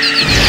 you.